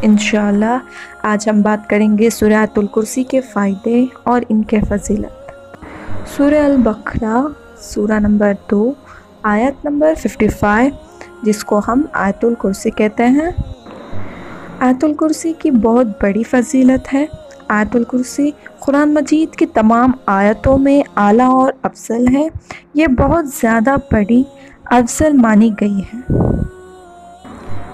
इंशाल्लाह, आज हम बात करेंगे सूरह कुर्सी के फ़ायदे और इनके फजीलत। सूरह अल बकरा सूरा नंबर दो, आयत नंबर 55 जिसको हम आयतुल कुर्सी कहते हैं। आयतुल कुर्सी की बहुत बड़ी फजीलत है। आयतुल कुर्सी कुरान मजीद की तमाम आयतों में आला और अफजल है। ये बहुत ज़्यादा बड़ी अफजल मानी गई है।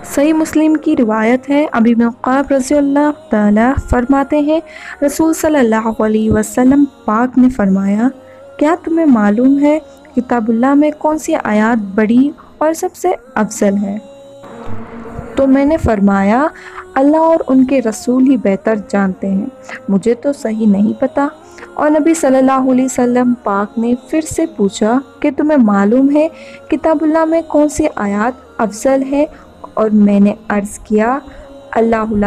सही मुस्लिम की रिवायत है। अभी मक़ाब रज़ी अल्लाह फरमाते हैं, रसूल सल्लल्लाहु अलैहि वसल्लम पाक ने फरमाया, क्या तुम्हें मालूम है किताबुल्लाह में कौन सी आयत बड़ी और सबसे अफजल है? तो मैंने फरमाया, अल्लाह और उनके रसूल ही बेहतर जानते हैं। मुझे तो सही नहीं पता। और नबी सल्लल्लाहु अलैहि वसल्लम पाक ने फिर से पूछा कि तुम्हें मालूम है किताबुल्लाह में कौन सी आयत अफजल है और मैंने अर्ज़ किया अल्लाहुम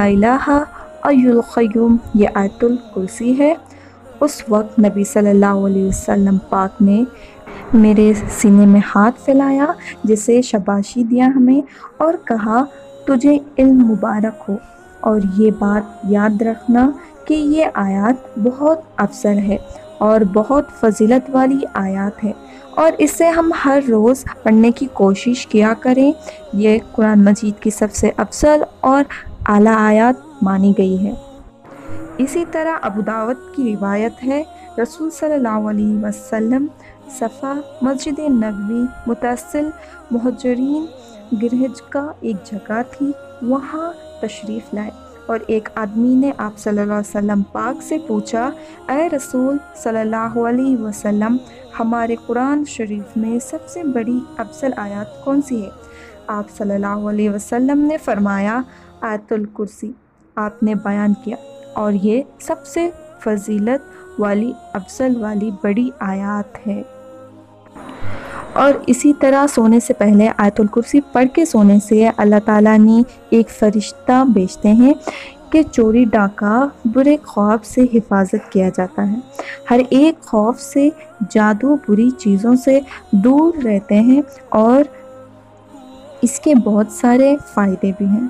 ये आयतुल कुर्सी है। उस वक्त नबी सल्लल्लाहु अलैहि वसल्लम पाक ने मेरे सीने में हाथ फैलाया, जिसे शबाशी दिया हमें और कहा, तुझे इल्म मुबारक हो और ये बात याद रखना कि ये आयत बहुत अफसर है। और बहुत फजीलत वाली आयत है। और इसे हम हर रोज़ पढ़ने की कोशिश किया करें। ये कुरान मजीद की सबसे अफसल और आला आयत मानी गई है। इसी तरह अबू दावत की रिवायत है, रसूल सल्लल्लाहु अलैहि वसल्लम सफ़ा मस्जिद नबवी मुतसिल महजरीन गिरहज का एक जगह थी, वहाँ तशरीफ़ लाए। और एक आदमी ने आप सल्लल्लाहु अलैहि वसल्लम पाक से पूछा अय रसूल सल्लल्लाहु अलैहि वसल्लम, हमारे कुरान शरीफ में सबसे बड़ी अफसल आयत कौन सी है? आप सल्लल्लाहु अलैहि वसल्लम ने फरमाया, आयतुल कुर्सी। आपने बयान किया, और ये सबसे फजीलत वाली अफसल वाली बड़ी आयत है। और इसी तरह सोने से पहले आयतुल कुर्सी पढ़ के सोने से अल्लाह ताला ने एक फ़रिश्ता भेजते हैं कि चोरी, डाका, बुरे खौफ से हिफाजत किया जाता है। हर एक खौफ से जादू, बुरी चीज़ों से दूर रहते हैं और इसके बहुत सारे फ़ायदे भी हैं।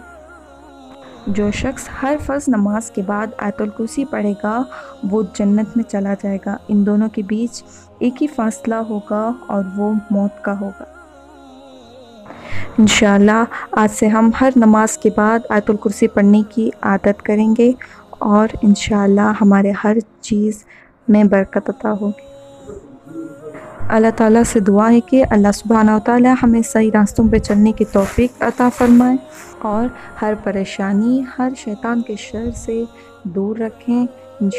जो शख्स हर फ़र्ज़ नमाज़ के बाद आयतुल कुर्सी पढ़ेगा, वो जन्नत में चला जाएगा। इन दोनों के बीच एक ही फासला होगा और वो मौत का होगा। इन आज से हम हर नमाज़ के बाद आयतुल कुर्सी पढ़ने की आदत करेंगे और इन हमारे हर चीज़ में बरकत अता होगी। अल्लाह ताला से दुआ है कि अल्लाह सुबहाना ताला हमें सही रास्तों पर चलने की तौफीक अता फ़रमाए और हर परेशानी हर शैतान के शर से दूर रखें इन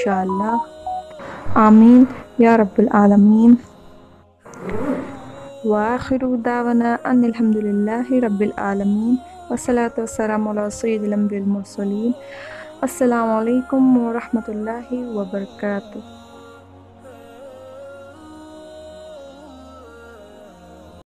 आमीन। या रब्बुल आलमीन। वाखिर दावना अनिलहम्दुलिल्लाहि रब्बिल आलमीन। वस्सलातु वस्सलामु अला सय्यिदिल अस्सलाम